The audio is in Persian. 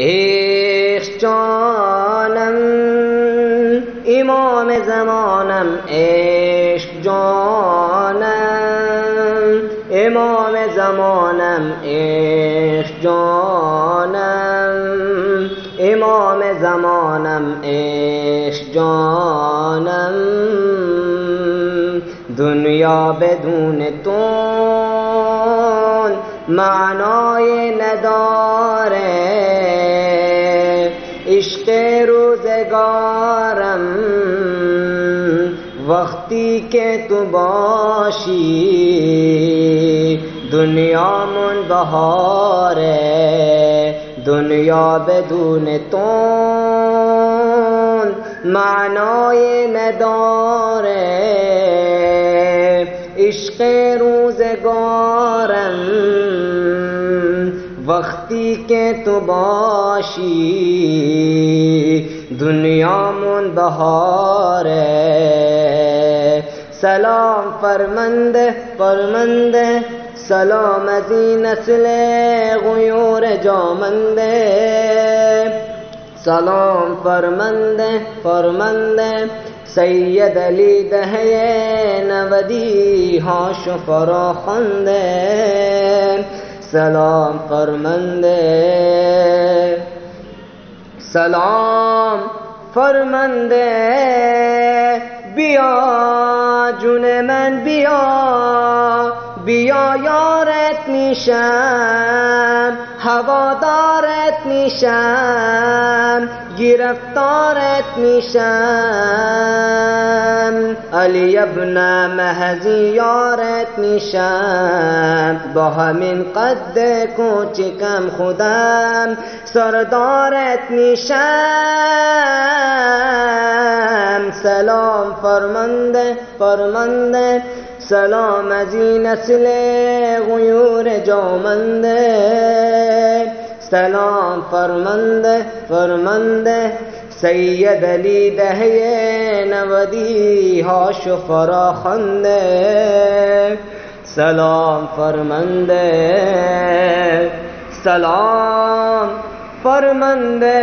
عشق جانم امام زمانم عشق جانم امام زمانم عشق جانم امام زمانم عشق جانم. دنیا بدون تو معنای نداره عشق روزگارم. وقتی که تو باشی دنیا من بهاره دنیا بدون تو معنای نداره عشق روزگارم وقتی کے تو باشی، دنیا من بہار سلام فرمند فرمند، سلام ازی نسل غیور جامند۔ سلام فرمند فرمند، سید علی دہے نودی ہاش فراخند سلام فرمنده سلام فرمنده بیا جون من بیا. بیا یارت میشم هوادارت میشم گرفتارت میشم. علی ابن مهزی یارت میشم. با همین قد کوچکم خودم سردارت میشم. سلام فرمانده فرمانده. سلام از این نسل غیور جامنده. سلام فرمانده فرمانده. سید علی دهه نودی هاش فراخنده سلام فرمندے سلام فرمندے